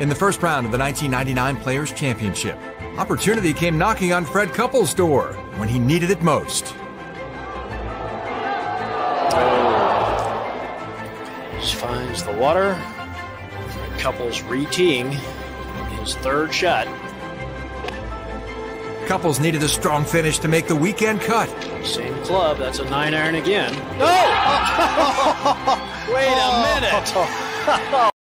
in the first round of the 1999 Players Championship. Opportunity came knocking on Fred Couples' door when he needed it most. Just finds the water. Fred Couples re-teeing his third shot. Couples needed a strong finish to make the weekend cut. Same club. That's a nine iron again. No! Wait a minute.